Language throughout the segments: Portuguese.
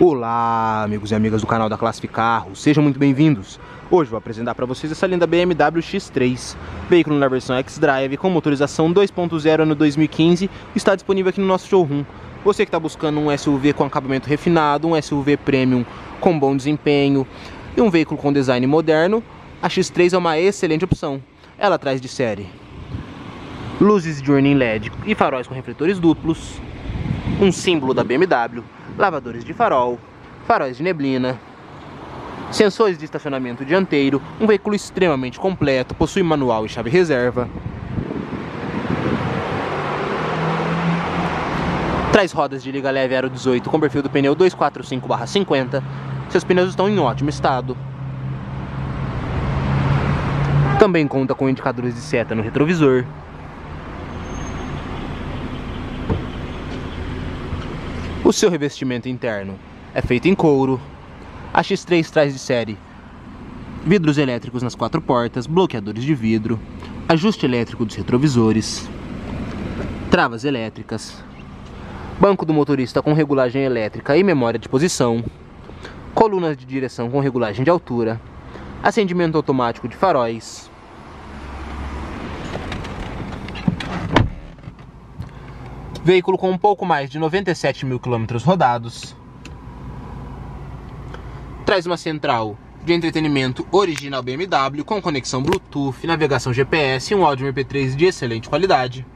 Olá, amigos e amigas do canal da Classific Carros, sejam muito bem-vindos. Hoje vou apresentar para vocês essa linda BMW X3, veículo na versão X-Drive com motorização 2.0 ano 2015, está disponível aqui no nosso showroom. Você que está buscando um SUV com acabamento refinado, um SUV premium com bom desempenho e um veículo com design moderno, a X3 é uma excelente opção. Ela traz de série luzes de Journey LED e faróis com refletores duplos, um símbolo da BMW, lavadores de farol, faróis de neblina, sensores de estacionamento dianteiro, um veículo extremamente completo, possui manual e chave reserva. Traz rodas de liga leve Aro 18 com perfil do pneu 245/50. Seus pneus estão em ótimo estado. Também conta com indicadores de seta no retrovisor. O seu revestimento interno é feito em couro. A X3 traz de série vidros elétricos nas quatro portas, bloqueadores de vidro, ajuste elétrico dos retrovisores, travas elétricas, banco do motorista com regulagem elétrica e memória de posição, colunas de direção com regulagem de altura, acendimento automático de faróis, Veículo com um pouco mais de 97 mil quilômetros rodados. Traz uma central de entretenimento original BMW com conexão Bluetooth, navegação GPS e um áudio MP3 de excelente qualidade.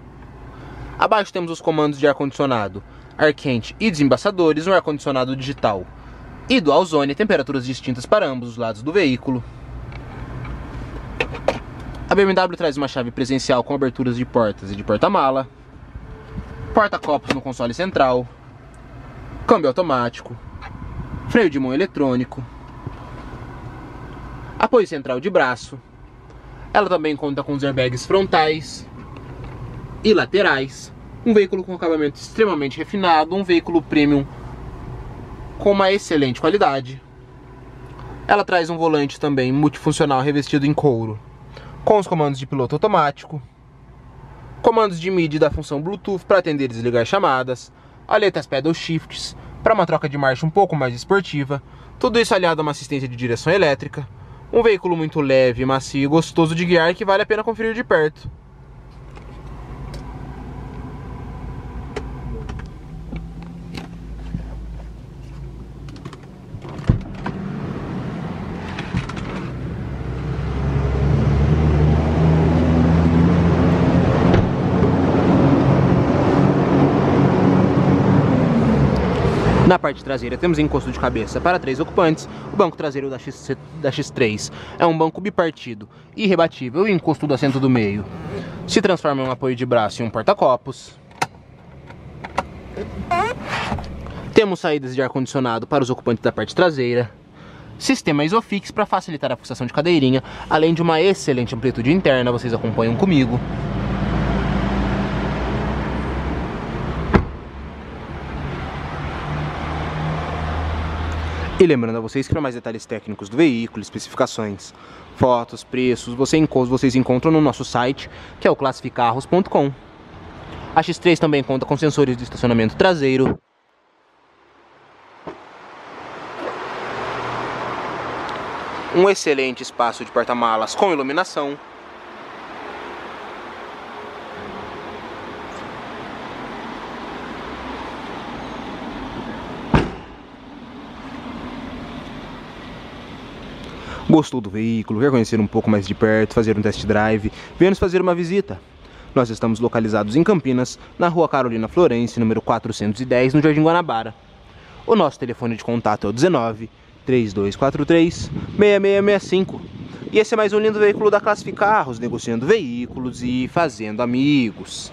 Abaixo temos os comandos de ar-condicionado, ar quente e desembaçadores, um ar-condicionado digital e dual zone, temperaturas distintas para ambos os lados do veículo. A BMW traz uma chave presencial com aberturas de portas e de porta-mala porta-copos no console central, câmbio automático, freio de mão eletrônico, apoio central de braço. Ela também conta com os airbags frontais e laterais. Um veículo com acabamento extremamente refinado, um veículo premium com uma excelente qualidade. Ela traz um volante também multifuncional revestido em couro, com os comandos de piloto automático, comandos de MIDI da função Bluetooth para atender e desligar chamadas, aletas pedal shifts para uma troca de marcha um pouco mais esportiva, tudo isso aliado a uma assistência de direção elétrica, um veículo muito leve, macio e gostoso de guiar que vale a pena conferir de perto. Na parte traseira temos encosto de cabeça para três ocupantes. O banco traseiro da, X, da X3 é um banco bipartido e rebatível e encosto do assento do meio se transforma em um apoio de braço e um porta-copos. Temos saídas de ar-condicionado para os ocupantes da parte traseira. Sistema Isofix para facilitar a fixação de cadeirinha, além de uma excelente amplitude interna, vocês acompanham comigo. E lembrando a vocês que para mais detalhes técnicos do veículo, especificações, fotos, preços, vocês encontram no nosso site, que é o classificarros.com. A X3 também conta com sensores de estacionamento traseiro, um excelente espaço de porta-malas com iluminação, Gostou do veículo? Quer conhecer um pouco mais de perto, fazer um test drive? Venha nos fazer uma visita. Nós estamos localizados em Campinas, na rua Carolina Florence, número 410, no Jardim Guanabara. O nosso telefone de contato é o 19 3243 6665. E esse é mais um lindo veículo da Classific Carros, negociando veículos e fazendo amigos.